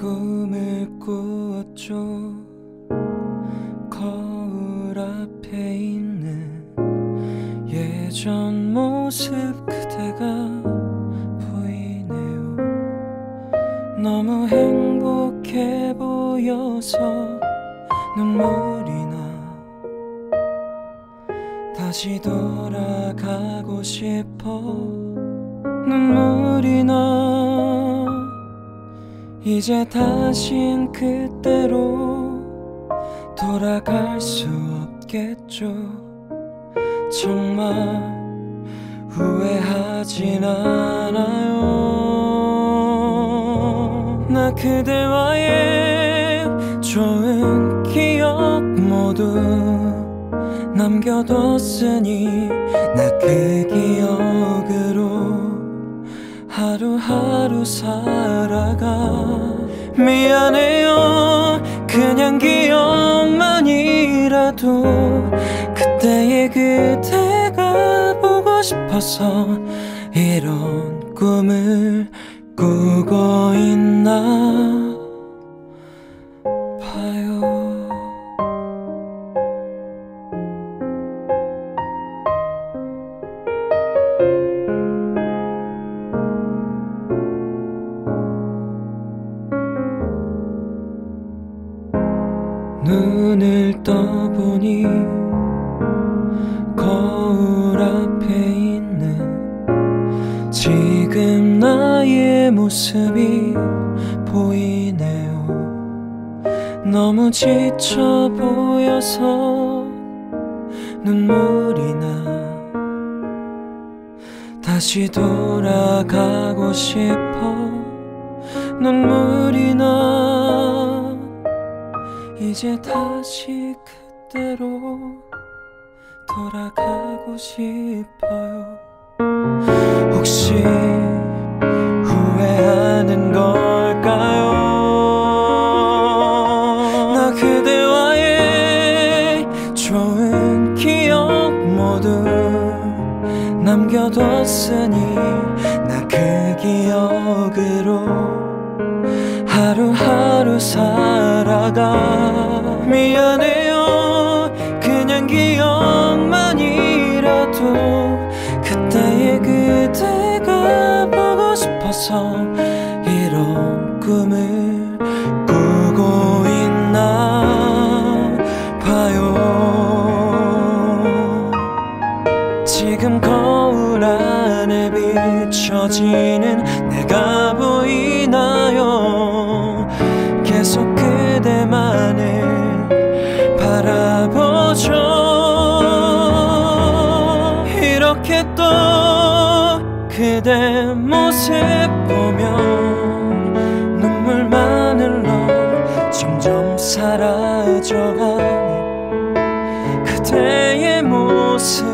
꿈을 꾸었죠. 거울 앞에 있는 예전 모습 그대가 보이네요. 너무 행복해 보여서 눈물이 나. 다시 돌아가고 싶어 눈물이 나 이제 다신 그때로 돌아갈 수 없겠죠. 정말 후회하진 않아요. 나 그대와의 좋은 기억 모두 남겨뒀으니 나 그 기억으로 하루하루 살아가 미안해요. 그냥 기억만이라도 그때의 그대가 보고 싶어서 이런 꿈을 꾸고 있나 눈을 떠보니 거울 앞에 있는 지금 나의 모습이 보이네요. 너무 지쳐 보여서 눈물이 나. 다시 돌아가고 싶어 눈물이 나 이제 다시 그대로 돌아가고 싶어요. 혹시 후회하는 걸까요? 나 그대와의 좋은 기억 모두 남겨뒀으니 나 그 기억으로 하루하루 살 아가 미안해요. 그냥 기억만이라도 그때의 그대가 보고 싶어서 이런 꿈을 꾸고 있나 봐요. 지금 거울 안에 비춰지는 내가 보이나요 바라보죠 이렇게 또 그대 모습 보면 눈물만 흘러 점점 사라져가네 그대의 모습